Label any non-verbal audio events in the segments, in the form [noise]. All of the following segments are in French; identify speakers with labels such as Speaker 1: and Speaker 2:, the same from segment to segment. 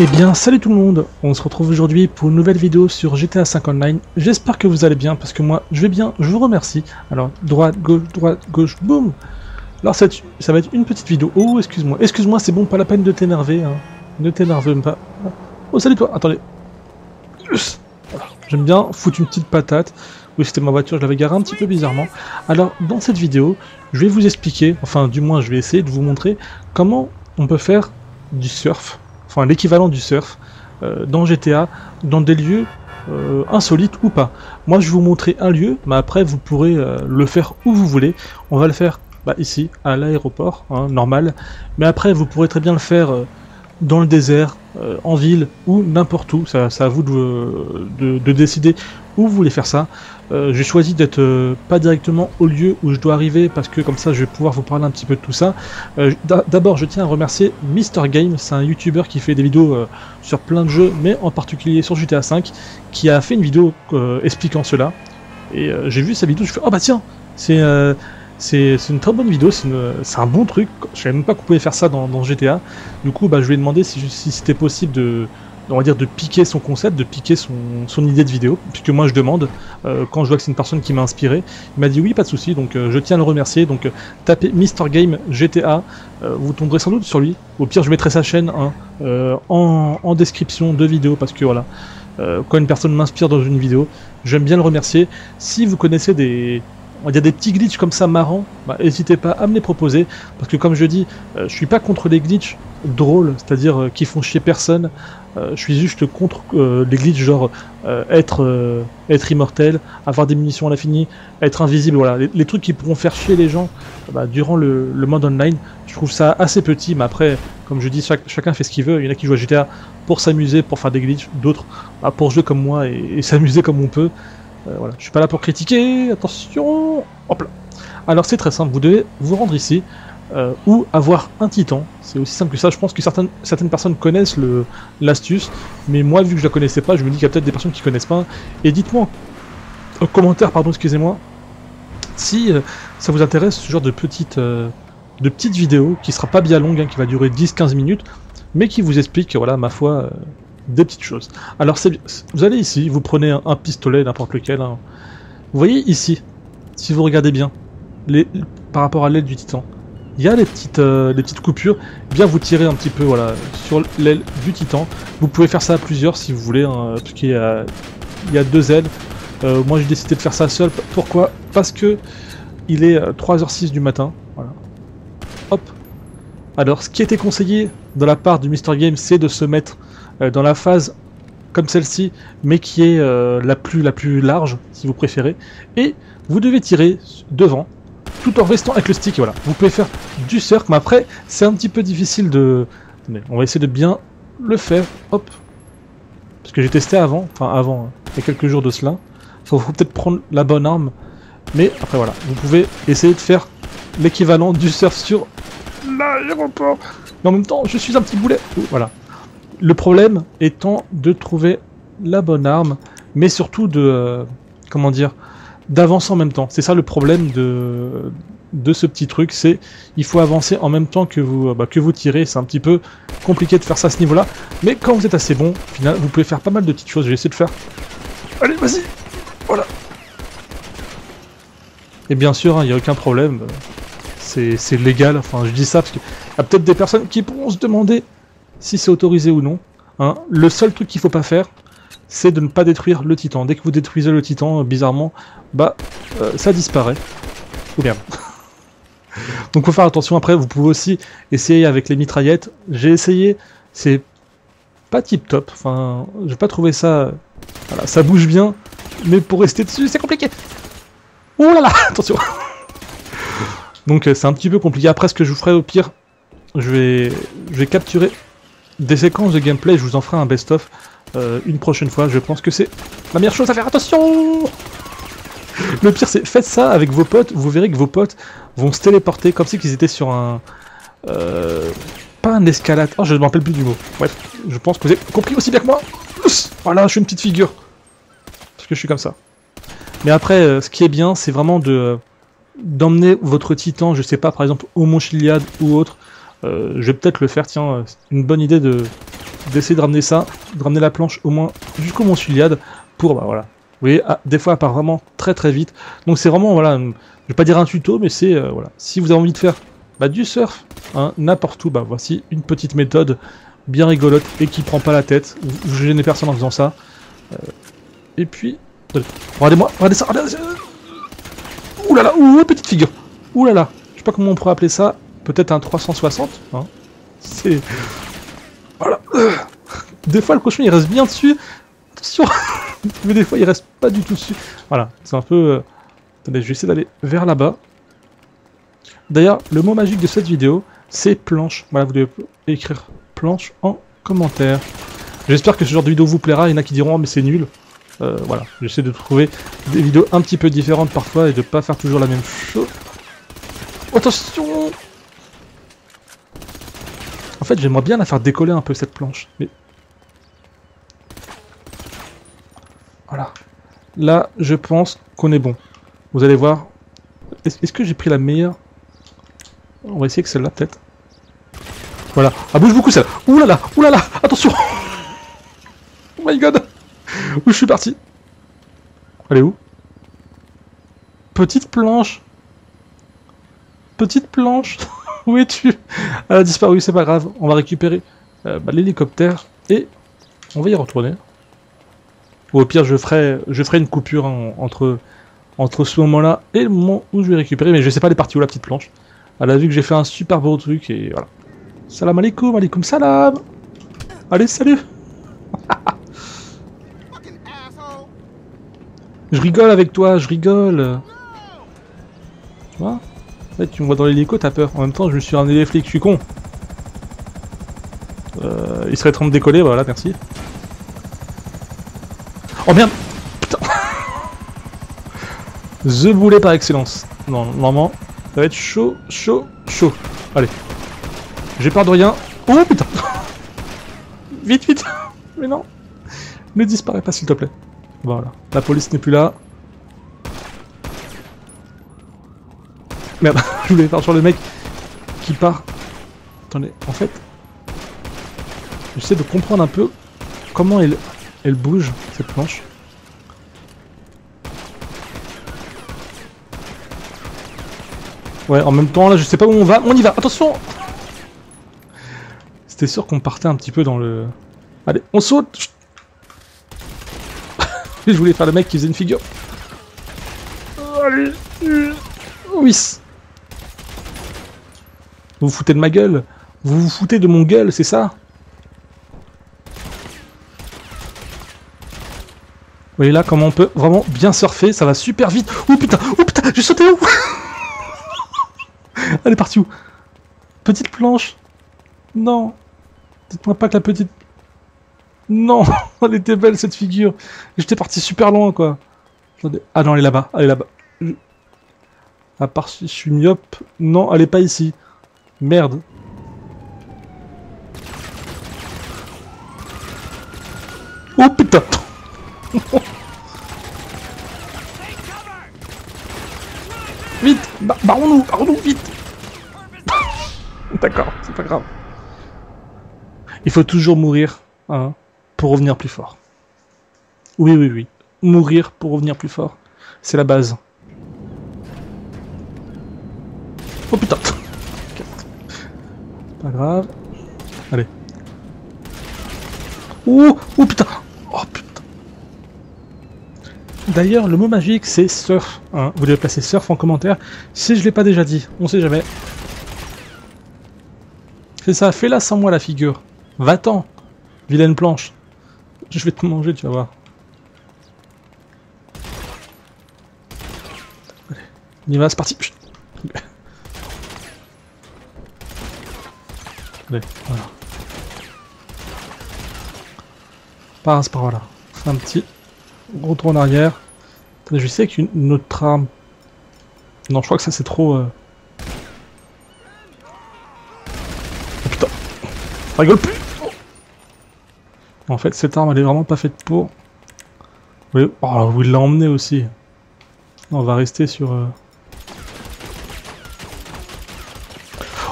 Speaker 1: Eh bien, salut tout le monde On se retrouve aujourd'hui pour une nouvelle vidéo sur GTA 5 Online. J'espère que vous allez bien, parce que moi, je vais bien, je vous remercie. Alors, droite, gauche, droite, gauche, boum Alors, ça, ça va être une petite vidéo. Oh, excuse-moi, excuse-moi, c'est bon, pas la peine de t'énerver. Hein. Ne t'énerve pas. Oh, salut toi Attendez. J'aime bien foutre une petite patate. Oui, c'était ma voiture, je l'avais garée un petit peu bizarrement. Alors, dans cette vidéo, je vais vous expliquer, enfin, du moins, je vais essayer de vous montrer comment on peut faire du surf enfin l'équivalent du surf, euh, dans GTA, dans des lieux euh, insolites ou pas. Moi je vais vous montrer un lieu, mais après vous pourrez euh, le faire où vous voulez. On va le faire bah, ici, à l'aéroport, hein, normal. Mais après vous pourrez très bien le faire dans le désert, en ville ou n'importe où. C'est à vous de, de, décider où vous voulez faire ça. Euh, j'ai choisi d'être euh, pas directement au lieu où je dois arriver parce que comme ça je vais pouvoir vous parler un petit peu de tout ça. Euh, d'abord je tiens à remercier Mr Game, c'est un youtuber qui fait des vidéos sur plein de jeux mais en particulier sur GTA V qui a fait une vidéo expliquant cela. Et j'ai vu sa vidéo, je fais oh bah tiens, c'est c'est une très bonne vidéo, c'est un bon truc. Je savais même pas qu'on pouvait faire ça dans, GTA. Du coup, bah, je lui ai demandé si c'était possible de, on va dire, de piquer son concept, de piquer son, idée de vidéo, puisque moi je demande, euh, quand je vois que c'est une personne qui m'a inspiré, il m'a dit oui, pas de souci, donc euh, je tiens à le remercier, donc euh, tapez Mr Game GTA, vous tomberez sans doute sur lui, au pire je mettrai sa chaîne hein, en, en, description de vidéo, parce que voilà, quand une personne m'inspire dans une vidéo, j'aime bien le remercier, si vous connaissez des, il y a des petits glitches comme ça marrants, bah, n'hésitez pas à me les proposer, parce que comme je dis, je suis pas contre les glitches drôles, c'est-à-dire qui font chier personne, euh, je suis juste contre euh, les glitches genre euh, être être immortel, avoir des munitions à l'infini, être invisible, voilà, les, trucs qui pourront faire chier les gens bah, durant le, mode online. Je trouve ça assez petit, mais après, comme je dis, chacun fait ce qu'il veut. Il y en a qui jouent à GTA pour s'amuser, pour faire des glitches, d'autres bah, pour jouer comme moi et, s'amuser comme on peut. Voilà, je suis pas là pour critiquer. Attention, hop là. Alors c'est très simple, vous devez vous rendre ici. Euh, ou avoir un titan. C'est aussi simple que ça. Je pense que certaines, personnes connaissent l'astuce, mais moi, vu que je la connaissais pas, je me dis qu'il y a peut-être des personnes qui connaissent pas. Et dites-moi en commentaire, pardon, excusez-moi, si euh, ça vous intéresse ce genre de petite, euh, de vidéo qui sera pas bien longue, hein, qui va durer 10-15 minutes, mais qui vous explique, voilà, ma foi, des petites choses. Alors, vous allez ici, vous prenez un, pistolet, n'importe lequel. Hein. Vous voyez ici, si vous regardez bien, par rapport à l'aile du titan, il y a les petites, euh, les petites coupures, bien vous tirez un petit peu voilà, sur l'aile du titan. Vous pouvez faire ça à plusieurs si vous voulez, hein, parce qu'il y a, il y a deux ailes. Euh, moi j'ai décidé de faire ça seul. Pourquoi? Parce que il est 3h06 euh, du matin. Voilà. Hop. Alors ce qui était conseillé de la part du Mr Game, c'est de se mettre dans la phase comme celle-ci, mais qui est la, plus, la plus large, si vous préférez. Et vous devez tirer devant, tout en restant avec le stick. voilà, vous pouvez faire du cercle, mais après, c'est un petit peu difficile de. on va essayer de bien le faire. Hop. Parce que j'ai testé avant, enfin avant, hein, il y a quelques jours de cela. Il faut, peut-être prendre la bonne arme. Mais après, voilà, vous pouvez essayer de faire l'équivalent du surf sur l'aéroport. Mais en même temps, je suis un petit boulet. Voilà. Le problème étant de trouver la bonne arme, mais surtout de. Euh, comment dire d'avancer en même temps. C'est ça le problème de, de ce petit truc, c'est il faut avancer en même temps que vous, bah, que vous tirez. C'est un petit peu compliqué de faire ça à ce niveau-là. Mais quand vous êtes assez bon, final, vous pouvez faire pas mal de petites choses. Je vais essayer de faire. Allez, vas-y Voilà Et bien sûr, il hein, n'y a aucun problème. C'est légal. Enfin, je dis ça parce qu'il y a peut-être des personnes qui pourront se demander si c'est autorisé ou non. Hein. Le seul truc qu'il faut pas faire, c'est de ne pas détruire le titan. Dès que vous détruisez le titan, euh, bizarrement, bah, euh, ça disparaît. Ou bien. [laughs] Donc faut faire attention, après vous pouvez aussi essayer avec les mitraillettes. J'ai essayé, c'est pas tip top, enfin, j'ai pas trouvé ça... Voilà, ça bouge bien, mais pour rester dessus, c'est compliqué Oh là là, [laughs] attention Donc euh, c'est un petit peu compliqué. Après, ce que je vous ferai au pire, je vais, je vais capturer des séquences de gameplay, je vous en ferai un best-of euh, une prochaine fois. Je pense que c'est la meilleure chose à faire. Attention Le pire, c'est faites ça avec vos potes. Vous verrez que vos potes vont se téléporter comme si ils étaient sur un... Euh, pas un escalade. Oh, je ne me rappelle plus du mot. Bref, je pense que vous avez compris aussi bien que moi. Voilà, je suis une petite figure. Parce que je suis comme ça. Mais après, euh, ce qui est bien, c'est vraiment de d'emmener votre titan, je sais pas, par exemple, au Mont Chiliade ou autre. Je vais peut-être le faire, tiens, une bonne idée de, d'essayer de ramener ça, de ramener la planche au moins jusqu'au Mont Suliade pour, bah voilà. Vous voyez, ah, des fois, elle part vraiment très très vite. Donc c'est vraiment, voilà, je vais pas dire un tuto, mais c'est, euh, voilà. Si vous avez envie de faire bah, du surf, hein, n'importe où, bah voici une petite méthode bien rigolote et qui prend pas la tête. Vous, vous gênez personne en faisant ça. Euh, et puis, regardez-moi, regardez ça, regardez ça. Ouh là là, ouh, petite figure. Ouh là là, je sais pas comment on pourrait appeler ça. Peut-être un 360. Hein. C'est... Voilà. Des fois, le cochon, il reste bien dessus. Attention [laughs] Mais des fois, il reste pas du tout dessus. Voilà, c'est un peu... Euh, attendez, je vais essayer d'aller vers là-bas. D'ailleurs, le mot magique de cette vidéo, c'est planche. Voilà, vous devez écrire planche en commentaire. J'espère que ce genre de vidéo vous plaira. Il y en a qui diront, oh, mais c'est nul. Euh, voilà, j'essaie de trouver des vidéos un petit peu différentes parfois et de pas faire toujours la même chose. Attention En fait, j'aimerais bien la faire décoller un peu cette planche, mais... Voilà. Là, je pense qu'on est bon. Vous allez voir. Est-ce que j'ai pris la meilleure? On va essayer que celle-là, peut-être. Voilà. Ah, bouge beaucoup, celle-là. Ouh là là. Ouh là là. Attention. [laughs] Oh my god. Où je suis parti? Elle est où? Petite planche. Petite planche [laughs] Où es-tu Elle a disparu, c'est pas grave. On va récupérer euh, bah, l'hélicoptère et on va y retourner. Ou au pire, je ferai, une coupure entre, entre ce moment-là et le moment où je vais récupérer. Mais je sais pas les parties où la petite planche. Elle a vu que j'ai fait un super beau truc et voilà. Salam alaikum, alaikum salam Allez, salut [laughs] Je rigole avec toi, je rigole. Tu vois? Fait, tu me vois dans l'hélico, t'as peur. En même temps, je me suis ramené les flics, je suis con. Euh, il serait temps de décoller, voilà, merci. Oh merde Putain [laughs] The boulet par excellence. Non, normalement, ça va être chaud, chaud, chaud. Allez. J'ai peur de rien. Oh putain [laughs] Vite, vite [laughs] Mais non Ne disparais pas s'il te plaît. Voilà. La police n'est plus là. Merde, [laughs] je voulais faire sur le mec qui part. Attendez, en fait, j'essaie de comprendre un peu comment elle, elle bouge, cette planche. Ouais, en même temps, là, je sais pas où on va. On y va, attention C'était sûr qu'on partait un petit peu dans le... Allez, on saute [laughs] je voulais faire le mec qui faisait une figure. Allez Oui Vous vous foutez de ma gueule Vous vous foutez de mon gueule, c'est ça Vous voyez là comment on peut vraiment bien surfer, ça va super vite. Oh putain, oh putain, j'ai sauté où [laughs] Elle est partie où? Petite planche? Non Dites-moi pas que la petite non, [laughs] elle était belle cette figure. J'étais parti super loin quoi. Ah non, elle est là-bas, elle est là-bas. À part si je suis myope. Non, elle est pas ici. Merde. Oh putain [laughs] Vite Barrons-nous Barrons-nous Vite [laughs] D'accord, c'est pas grave. Il faut toujours mourir. Hein pour revenir plus fort. Oui, oui, oui. Mourir pour revenir plus fort. C'est la base. Oh putain Pas grave. Allez. Oh Oh putain Oh putain D'ailleurs, le mot magique, c'est surf. Hein. Vous devez placer surf en commentaire. Si je l'ai pas déjà dit, on sait jamais. C'est ça, fais-la sans moi la figure. Va-t'en Vilaine planche. Je vais te manger, tu vas voir. Allez, on y va, c'est parti. Allez, voilà. Passe par là. Un petit retour en arrière. je sais qu'une autre arme. Non, je crois que ça c'est trop. Euh... Oh putain! rigole plus! En fait, cette arme, elle est vraiment pas faite pour. Oui, oh, il l'a emmené aussi. On va rester sur... Euh...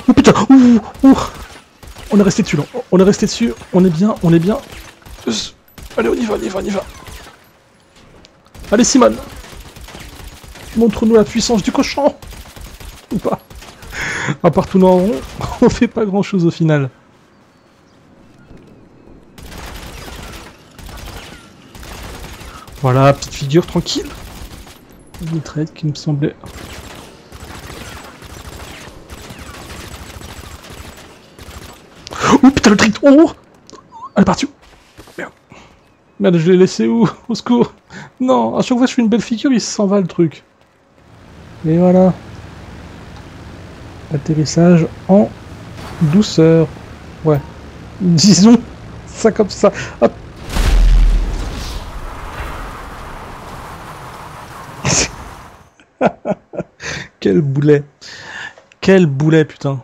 Speaker 1: Oh putain Ouh, ouh. On est resté dessus. On est resté dessus. On est bien, on est bien. Allez, on y va, on y va, on y va. Allez, Simone. Montre-nous la puissance du cochon. Ou pas. À part tout en rond, [laughs] on fait pas grand-chose au final. Voilà, petite figure tranquille. Une trade qui me semblait putain le trick Oh Elle est partie où? Merde. Je l'ai laissé où? Au secours Non, à chaque fois je fais une belle figure, il s'en va le truc. Et voilà. Atterrissage en douceur. Ouais. Disons ça comme ça. Hop. [laughs] Quel boulet. Quel boulet, putain.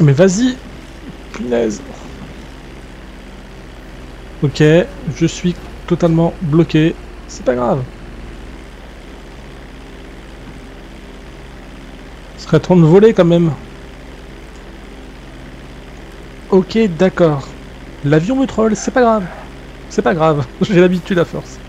Speaker 1: Mais vas-y Punaise Ok, je suis totalement bloqué. C'est pas grave. Ce serait temps de voler quand même. Ok, d'accord. L'avion me troll, c'est pas grave. C'est pas grave, [laughs] j'ai l'habitude à force.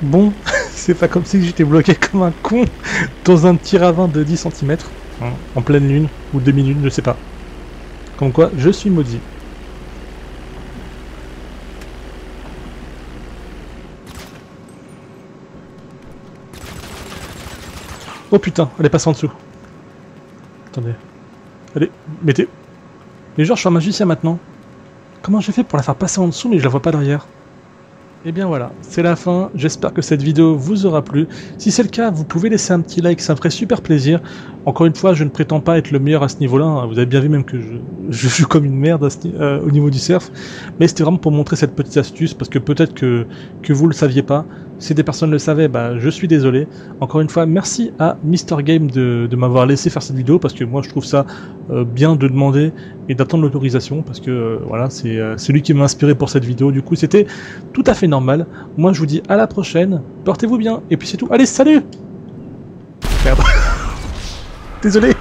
Speaker 1: Bon, [laughs] c'est pas comme si j'étais bloqué comme un con dans un petit ravin de 10 cm, hein, en pleine lune, ou demi-lune, je sais pas. Comme quoi, je suis maudit. Oh putain, elle est passée en dessous. Attendez. Allez, mettez. Mais genre, je suis un magicien maintenant. Comment j'ai fait pour la faire passer en dessous, mais je la vois pas derrière? Et eh bien voilà, c'est la fin. J'espère que cette vidéo vous aura plu. Si c'est le cas, vous pouvez laisser un petit like, ça me ferait super plaisir. Encore une fois, je ne prétends pas être le meilleur à ce niveau-là. Hein. Vous avez bien vu même que je, [laughs] je joue comme une merde euh, au niveau du surf. Mais c'était vraiment pour montrer cette petite astuce, parce que peut-être que, que vous le saviez pas. Si des personnes le savaient, bah, je suis désolé. Encore une fois, merci à Mr Game de, m'avoir laissé faire cette vidéo parce que moi je trouve ça euh, bien de demander et d'attendre l'autorisation parce que euh, voilà, c'est lui qui m'a inspiré pour cette vidéo. Du coup, c'était tout à normal. Moi, je vous dis à la prochaine. Portez-vous bien et puis c'est tout. Allez, salut. [laughs] Désolé